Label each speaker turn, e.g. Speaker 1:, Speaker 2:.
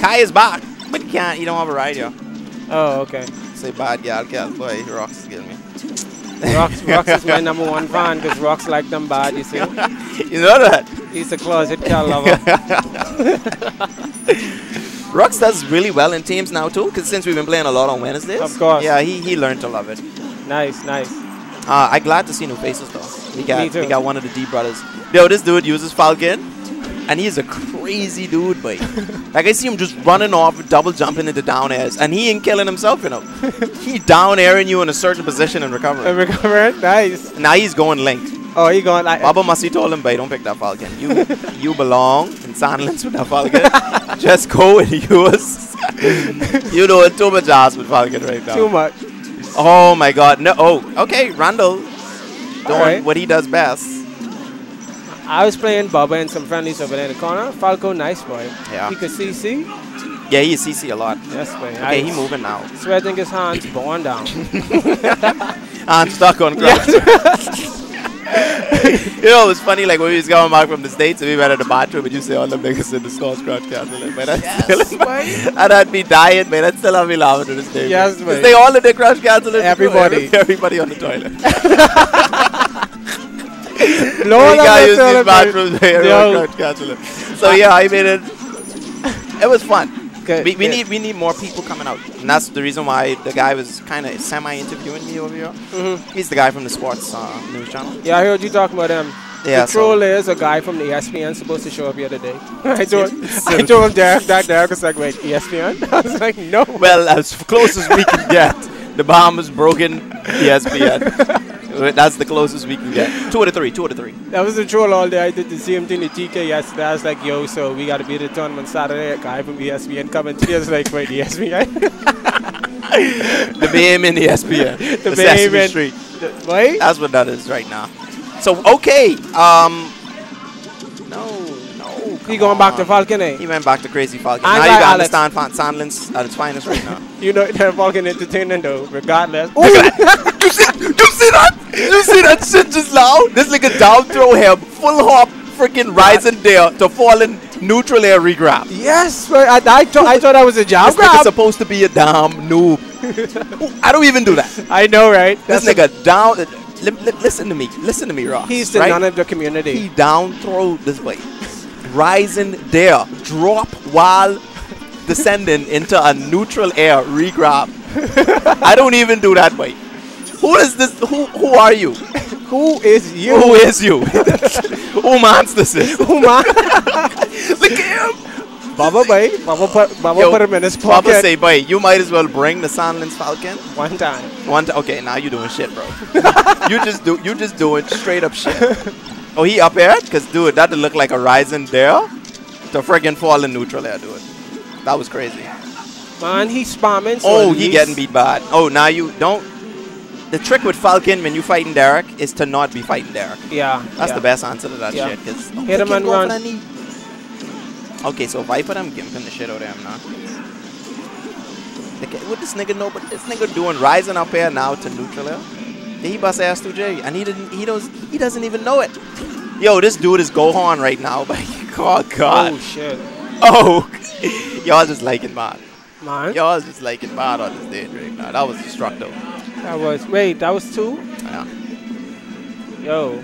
Speaker 1: Kai is back, but he can't. You don't have a ride, yo.
Speaker 2: Oh, okay.
Speaker 1: Say bad gal, gal. Boy, rocks is getting me.
Speaker 2: Rocks, Rocks is my number one fan because Rocks like them bad, you see.
Speaker 1: you know that?
Speaker 2: He's a closet cat lover.
Speaker 1: Rocks does really well in teams now too, because since we've been playing a lot on Wednesdays.
Speaker 2: Of course.
Speaker 1: Yeah, he, he learned to love it.
Speaker 2: nice, nice.
Speaker 1: Uh, I'm glad to see new faces though. We got
Speaker 2: Me too.
Speaker 1: we got one of the D brothers. Yo, this dude uses Falcon, and he's a crazy dude, boy. like I see him just running off, double jumping into down airs, and he ain't killing himself, you know. he down airing you in a certain position and recovering.
Speaker 2: recover? Nice.
Speaker 1: now he's going linked.
Speaker 2: Oh, he going like.
Speaker 1: Baba Masi told him, boy, don't pick that Falcon. You you belong in Sandlands with that Falcon. just go and use. you doing too much ass with Falcon right now.
Speaker 2: Too much.
Speaker 1: Oh my god, no. Oh, okay, Randall. Doing
Speaker 2: Alright.
Speaker 1: what he does best.
Speaker 2: I was playing Bubba and some friendlies over there in the corner. Falco, nice boy.
Speaker 1: Yeah.
Speaker 2: He could CC.
Speaker 1: Yeah, he is CC a lot.
Speaker 2: Yes, boy.
Speaker 1: Okay, he
Speaker 2: Nice.
Speaker 1: moving now.
Speaker 2: Sweating his hands, born down.
Speaker 1: I'm stuck on ground. you know, it's funny, like when we was going back from the States and we went to the bathroom and you say all the niggas in the stores crouch cancel. Like, man, that's still and I'd be dying, man. That's still have me laughing to this day.
Speaker 2: Yes,
Speaker 1: man.
Speaker 2: man.
Speaker 1: They all in the crouch cancel.
Speaker 2: Everybody.
Speaker 1: Everybody on the toilet.
Speaker 2: Lord,
Speaker 1: we got
Speaker 2: I'm
Speaker 1: used
Speaker 2: not
Speaker 1: these
Speaker 2: feeling
Speaker 1: bathrooms here
Speaker 2: Yo.
Speaker 1: on. So yeah, I made it. It was fun.
Speaker 2: Good,
Speaker 1: We, we
Speaker 2: good.
Speaker 1: need we need more people coming out, and that's the reason why the guy was kind of semi-interviewing me over here.
Speaker 2: Mm -hmm.
Speaker 1: He's the guy from the sports uh, news channel.
Speaker 2: Yeah, I heard you talking about him.
Speaker 1: Yeah,
Speaker 2: the
Speaker 1: so-
Speaker 2: troll is a guy from the ESPN supposed to show up the other day. I told,
Speaker 1: It's
Speaker 2: I told him Derek, that Derek was like, wait, ESPN? I was like, no.
Speaker 1: Well, as close as we can get. The bomb is broken. E ESPN. That's the closest we can get. Two out of three. Two out of three.
Speaker 2: That was the troll all day. I did the same thing to TK yesterday. I was like, yo, so we got to be the tournament Saturday. A guy from ESPN coming to us like, wait, ESPN?
Speaker 1: The BM in the ESPN.
Speaker 2: The
Speaker 1: the
Speaker 2: BM in-
Speaker 1: Street.
Speaker 2: Wait?
Speaker 1: That's what that is right now. So okay. Um. No, no.
Speaker 2: He
Speaker 1: come
Speaker 2: going back to
Speaker 1: on.
Speaker 2: Falcon, eh?
Speaker 1: He went back to Crazy Falcon.
Speaker 2: And
Speaker 1: now you
Speaker 2: like
Speaker 1: got
Speaker 2: Alex.
Speaker 1: understand Fan Sandlands at its finest right now.
Speaker 2: You know, they're Falcon entertaining though, regardless.
Speaker 1: you see, you see that? You see that shit just now? This nigga down throw him, full hop, freaking rising there to fall in neutral air regrab.
Speaker 2: Yes, but I, I, thought, I thought that was a job
Speaker 1: This nigga
Speaker 2: grab.
Speaker 1: supposed to be a damn noob. I don't even do that.
Speaker 2: I know, right?
Speaker 1: This
Speaker 2: That's
Speaker 1: nigga down. Li- li- listen to me. Listen to me, Ross.
Speaker 2: He's the
Speaker 1: right?
Speaker 2: none of the community.
Speaker 1: He down throw this way, rising there, drop while descending into a neutral air regrab. I don't even do that way. Who is this? Who who are you?
Speaker 2: Who is you?
Speaker 1: Who is you? who mans this is?
Speaker 2: Who man?
Speaker 1: Look at him.
Speaker 2: Baba Bay. Baba put, Baba
Speaker 1: Yo,
Speaker 2: him in his
Speaker 1: Papa say, boy, you might as well bring the Sandlands Falcon.
Speaker 2: one time.
Speaker 1: One t- okay, now you doing shit, bro. you just do you just doing straight up shit. Oh, he up air? Cause dude, that look like a rising there to friggin' fall in neutral air, dude. That was crazy.
Speaker 2: Man, he's spamming. So
Speaker 1: Oh, he getting beat bad. Oh, now you don't. The trick with Falcon when you fighting Derek is to not be fighting Derek.
Speaker 2: Yeah.
Speaker 1: That's
Speaker 2: yeah.
Speaker 1: the best answer to that
Speaker 2: Yeah.
Speaker 1: shit. Cause
Speaker 2: Hit him and run.
Speaker 1: Okay, so Viper, I'm giving the shit out of him now. What this nigga know? But this nigga doing rising up here now to neutral air. Yeah, he bust ass to J, and he didn't. He does. He doesn't even know it. Yo, this dude is Gohan right now. But oh god.
Speaker 2: Oh shit.
Speaker 1: Oh, y'all just liking bad.
Speaker 2: Man,
Speaker 1: Y'all just liking bad on this stage right now. That was destructive.
Speaker 2: that was wait, that was two.
Speaker 1: Yeah.
Speaker 2: Yo,